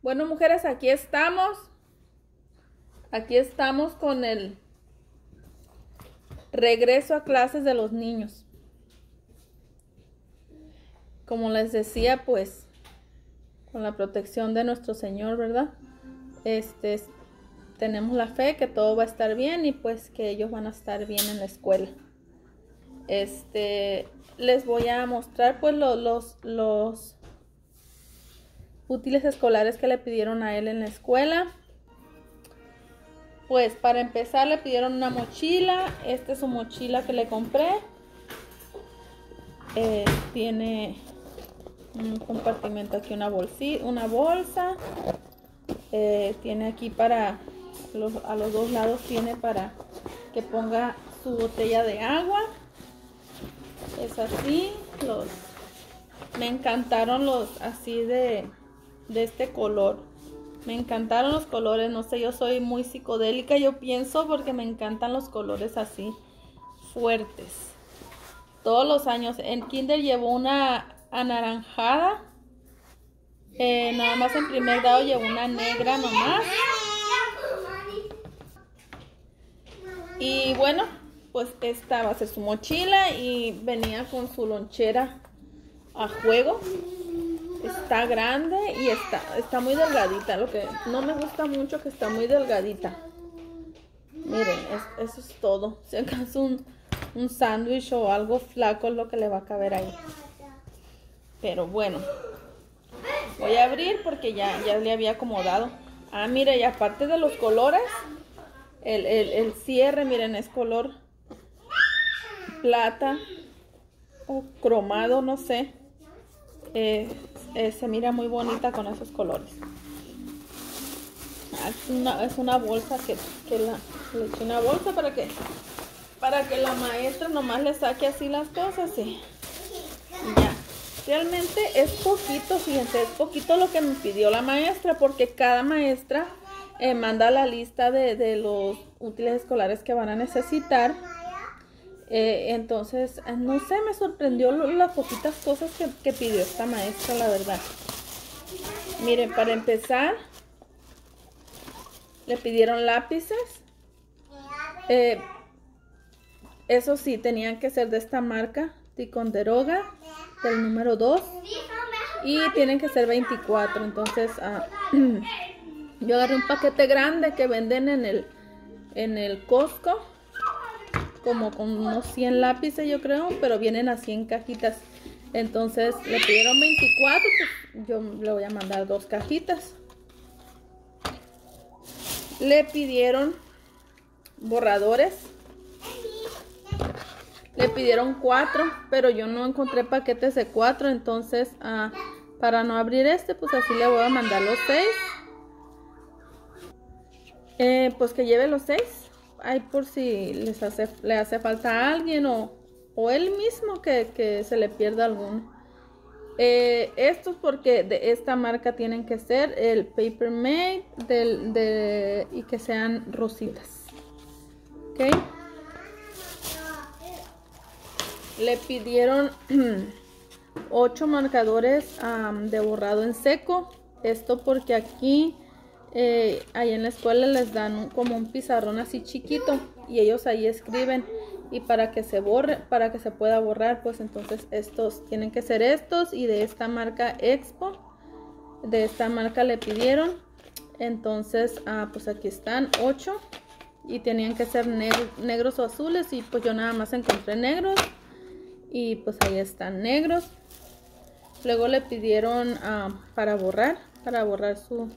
Bueno, mujeres, aquí estamos. Aquí estamos con el regreso a clases de los niños. Como les decía, pues con la protección de nuestro Señor, ¿verdad? Este tenemos la fe que todo va a estar bien y pues que ellos van a estar bien en la escuela. Este les voy a mostrar pues los, los útiles escolares que le pidieron a él en la escuela. Pues para empezar le pidieron una mochila. Esta es su mochila que le compré. Eh, tiene un compartimento aquí, una, una bolsa. Eh, tiene aquí para, a los dos lados tiene para que ponga su botella de agua. Es así. Los, me encantaron los así de de este color. Me encantaron los colores, no sé, yo soy muy psicodélica, yo pienso porque me encantan los colores así fuertes. Todos los años. En Kinder llevo una anaranjada. Eh, nada más en primer grado llevo una negra nomás. Y bueno, pues esta va a ser su mochila y venía con su lonchera a juego está grande y está, está muy delgadita. Lo que no me gusta mucho que está muy delgadita. Miren, eso es todo. Si acaso un, un sándwich o algo flaco es lo que le va a caber ahí. Pero bueno. Voy a abrir porque ya, ya le había acomodado. Ah, mire, y aparte de los colores, el, el cierre, miren, es color plata o cromado, no sé. Eh, eh, se mira muy bonita con esos colores. Ah, es una, bolsa que, la, le eché una bolsa para que para que la maestra nomás le saque así las cosas ya. Realmente es poquito, fíjense, es poquito lo que me pidió la maestra porque cada maestra eh, manda la lista de, de los útiles escolares que van a necesitar eh, entonces, eh, no sé, me sorprendió las poquitas cosas que, pidió esta maestra, la verdad. Miren, para empezar, le pidieron lápices. Eh, eso sí, tenían que ser de esta marca, Ticonderoga, del número 2. Y tienen que ser 24. Entonces, ah, yo agarré un paquete grande que venden en el, en el Costco como con unos 100 lápices yo creo, pero vienen así en cajitas. Entonces le pidieron 24, pues yo le voy a mandar dos cajitas. Le pidieron borradores. Le pidieron cuatro, pero yo no encontré paquetes de cuatro, entonces ah, para no abrir este, pues así le voy a mandar los seis. Eh, pues que lleve los seis hay por si les hace, le hace falta a alguien o, o él mismo que, se le pierda alguno. Eh, estos porque de esta marca tienen que ser el Paper Made del, de, y que sean rositas. ¿Ok? Le pidieron 8 marcadores de borrado en seco. Esto porque aquí eh, ahí en la escuela les dan como un pizarrón así chiquito y ellos ahí escriben y para que se borre, para que se pueda borrar, pues entonces estos tienen que ser estos y de esta marca Expo, de esta marca le pidieron, entonces ah, pues aquí están 8 y tenían que ser negros o azules y pues yo nada más encontré negros y pues ahí están negros. Luego le pidieron ah, para borrar, para borrar su,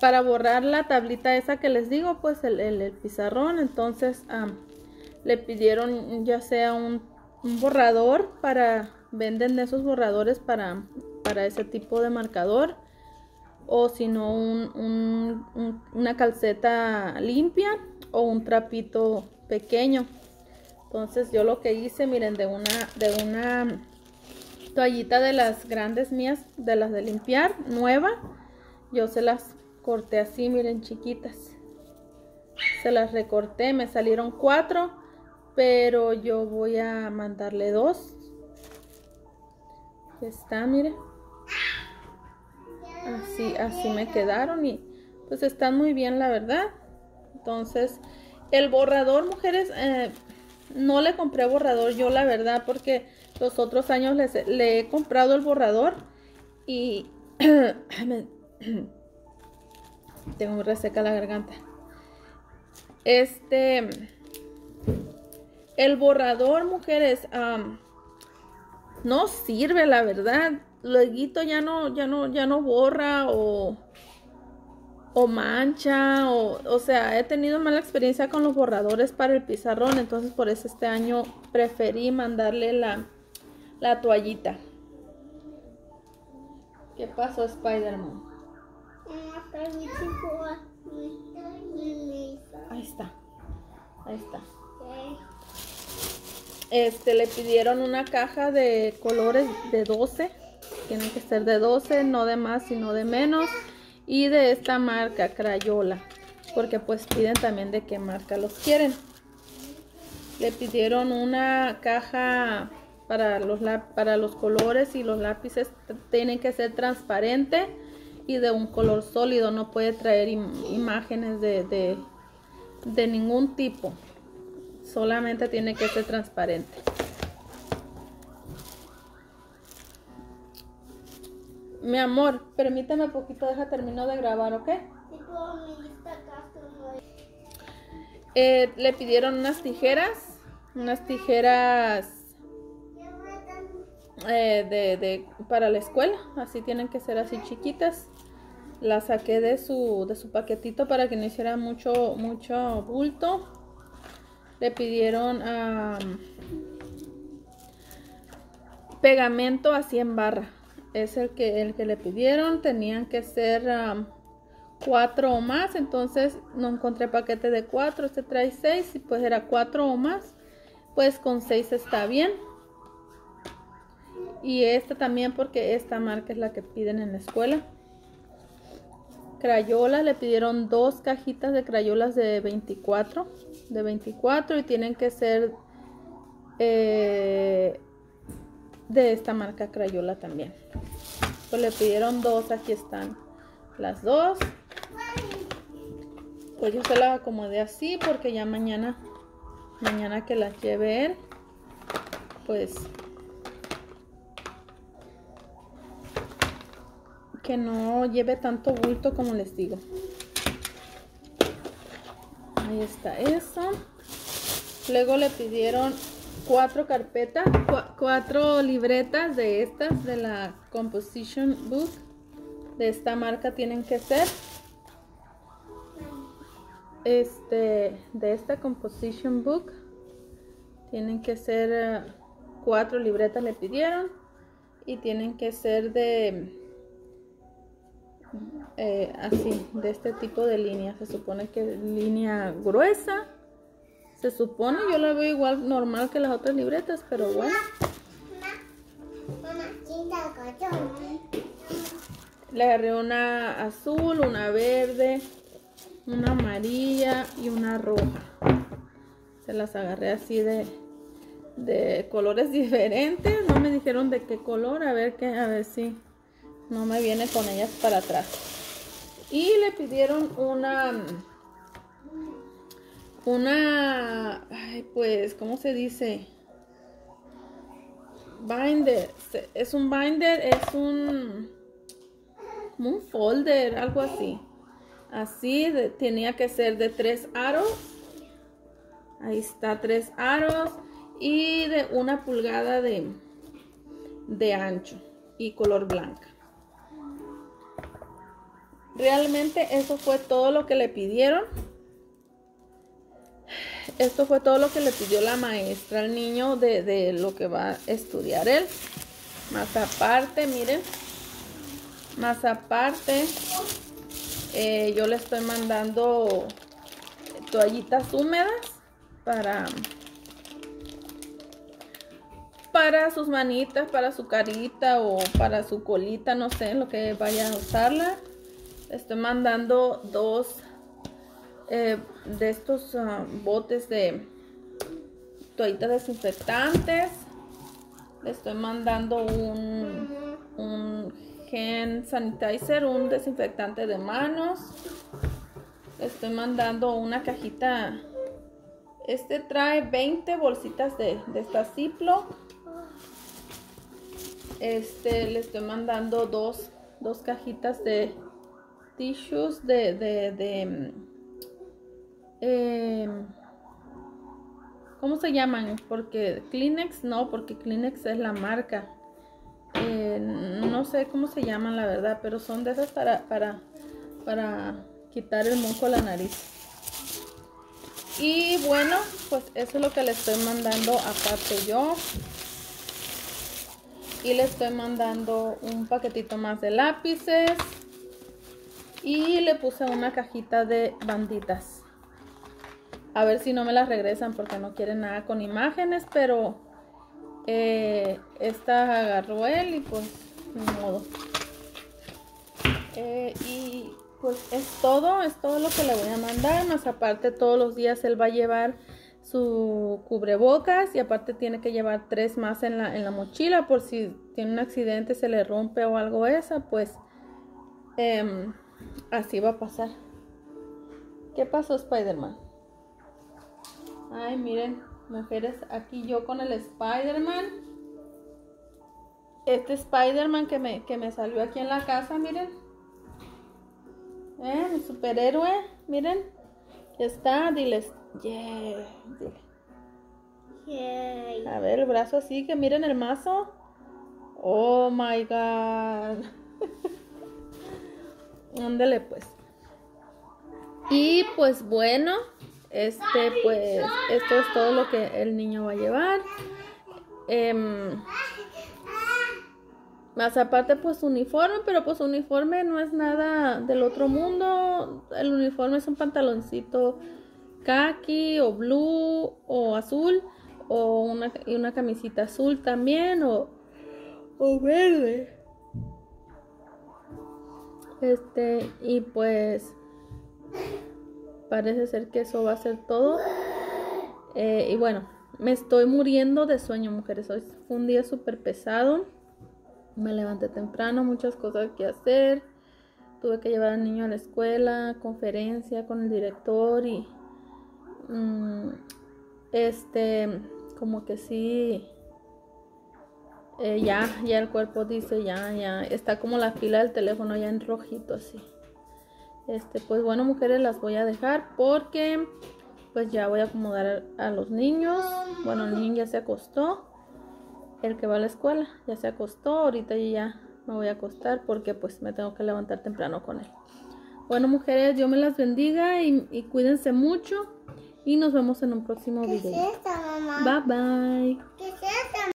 para borrar la tablita esa que les digo, pues el, pizarrón, entonces le pidieron ya sea un, borrador para, venden esos borradores para, para ese tipo de marcador, o si no una calceta limpia o un trapito pequeño. Entonces yo lo que hice, miren, de una, de una toallita de las grandes mías, de las de limpiar, nueva. Yo se las corté así, miren chiquitas. Se las recorté, me salieron cuatro, pero yo voy a mandarle dos. está, miren. así, así me quedaron y pues están muy bien la verdad. Entonces, el borrador, mujeres, eh, no le compré borrador yo la verdad porque los otros años le he comprado el borrador y tengo muy reseca la garganta. Este, el borrador, mujeres, no sirve, la verdad. Luego ya no, ya no, ya no borra o, o mancha, o, o sea, he tenido mala experiencia con los borradores para el pizarrón, entonces por eso este año preferí mandarle la, la toallita. ¿Qué pasó, Spider-Man? Ahí está. Ahí está. Este, le pidieron una caja de colores de 12. Tienen que ser de 12, no de más, sino de menos. Y de esta marca, Crayola. Porque pues piden también de qué marca los quieren. Le pidieron una caja para los, para los colores y los lápices. Tienen que ser transparente y de un color sólido. No puede traer imágenes de, de ningún tipo. Solamente tiene que ser transparente. Mi amor, permíteme poquito, deja termino de grabar, ¿ok? Eh, le pidieron unas tijeras, unas tijeras eh, de, de, para la escuela, así tienen que ser así chiquitas. La saqué de su, de su paquetito para que no hiciera mucho, mucho bulto le pidieron pegamento a 100 barra. Es el que, el que le pidieron. Tenían que ser cuatro o más. Entonces no encontré paquete de cuatro. Este trae seis. Y pues era cuatro o más. Pues con seis está bien. Y esta también porque esta marca es la que piden en la escuela. Crayola, le pidieron dos cajitas de crayolas de 24, de 24 y tienen que ser eh, de esta marca Crayola también. Pues le pidieron dos, aquí están las dos. Pues yo se las acomodé así porque ya mañana, mañana que las lleve él, pues que no lleve tanto bulto como les digo. Ahí está eso. Luego le pidieron cuatro carpetas, cuatro libretas de estas, de la Composition Book. De esta marca tienen que ser. Este, de esta Composition Book. Tienen que ser eh, cuatro libretas le pidieron. Y tienen que ser de eh, así, de este tipo de línea. Se supone que es línea gruesa. Se supone, yo la veo igual normal que las otras libretas, pero bueno. Le agarré una azul, una verde, una amarilla y una roja. Se las agarré así de, de colores diferentes. No me dijeron de qué color, a ver qué, a ver si no me viene con ellas para atrás. Y le pidieron una, una, pues, ¿cómo se dice? Binder. Es un binder, es un, un folder, algo así. Así, tenía que ser de tres aros. Ahí está, tres aros. Y de una pulgada de, de ancho y color blanca. Realmente eso fue todo lo que le pidieron. Esto fue todo lo que le pidió la maestra al niño de, lo que va a estudiar él. Más aparte, miren. Más aparte, eh, yo le estoy mandando toallitas húmedas para para sus manitas, para su carita o para su colita, no sé, lo que vaya a usarla estoy mandando dos eh, de estos ah, botes de toallitas desinfectantes. Le estoy mandando un, un hand sanitizer, un desinfectante de manos. Le estoy mandando una cajita. Este trae 20 bolsitas de, de esta Ziploc. Este, le estoy mandando dos, dos cajitas de tissues de, de, de eh, ¿cómo se llaman? Porque Kleenex no, porque Kleenex es la marca. Eh, no sé cómo se llaman la verdad, pero son de esas para, para, para quitar el moco a la nariz. Y bueno, pues eso es lo que le estoy mandando aparte yo. Y le estoy mandando un paquetito más de lápices. Y le puse una cajita de banditas. A ver si no me las regresan porque no quieren nada con imágenes, pero eh, esta agarró él y pues ni modo. Eh, y pues es todo, es todo lo que le voy a mandar. Más aparte todos los días él va a llevar su cubrebocas y aparte tiene que llevar tres más en la, en la mochila por si tiene un accidente, se le rompe o algo esa, pues em, así va a pasar. ¿Qué pasó Spider-Man? Ay, miren, mujeres, aquí yo con el Spider-Man. Este Spider-Man que me, que me salió aquí en la casa, miren. Eh, mi superhéroe, miren. Está, diles. Yeah, A ver, el brazo así, que miren el mazo. Oh my god. Ándale pues. Y pues bueno, este pues esto es todo lo que el niño va a llevar. Em, más aparte pues uniforme, pero pues uniforme no es nada del otro mundo. El uniforme es un pantaloncito khaki o blue o azul o una, y una camisita azul también o, o verde. Este, y pues parece ser que eso va a ser todo. Eh, y bueno, me estoy muriendo de sueño, mujeres. Hoy fue un día súper pesado. Me levanté temprano, muchas cosas que hacer. Tuve que llevar al niño a la escuela, conferencia con el director y mm, este, como que sí, eh, ya, ya el cuerpo dice, ya, ya, está como la fila del teléfono ya en rojito así. Este, pues bueno, mujeres, las voy a dejar porque pues ya voy a acomodar a los niños. Bueno, el niño ya se acostó. El que va a la escuela ya se acostó. Ahorita ya me voy a acostar porque pues me tengo que levantar temprano con él. Bueno, mujeres, Dios me las bendiga y, y cuídense mucho. Y nos vemos en un próximo video. Es esta, mamá? Bye bye. ¿Qué es